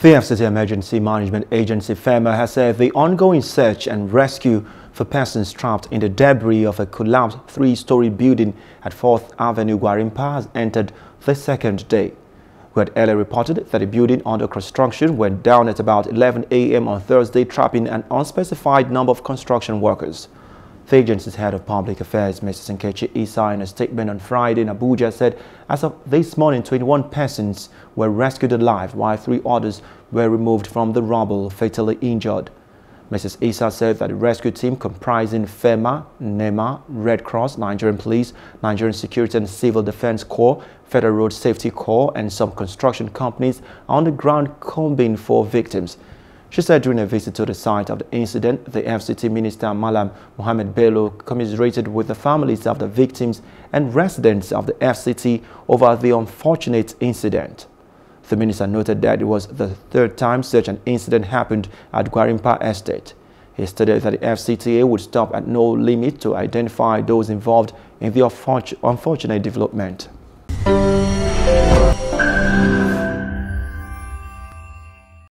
The FCT Emergency Management Agency FEMA has said the ongoing search and rescue for persons trapped in the debris of a collapsed three-story building at 4th Avenue Gwarinpa has entered the second day. We had earlier reported that the building under construction went down at about 11 a.m. on Thursday, trapping an unspecified number of construction workers. The agency's head of public affairs, Mrs. Nkechi Isa, in a statement on Friday in Abuja said as of this morning, 21 persons were rescued alive while three others were removed from the rubble fatally injured. Mrs. Isa said that the rescue team comprising FEMA, NEMA, Red Cross, Nigerian Police, Nigerian Security and Civil Defense Corps, Federal Road Safety Corps and some construction companies are on the ground combing for victims. She said during a visit to the site of the incident, the FCT Minister Malam Mohamed Bello commiserated with the families of the victims and residents of the FCT over the unfortunate incident. The minister noted that it was the third time such an incident happened at Gwarinpa Estate. He stated that the FCTA would stop at no limit to identify those involved in the unfortunate development.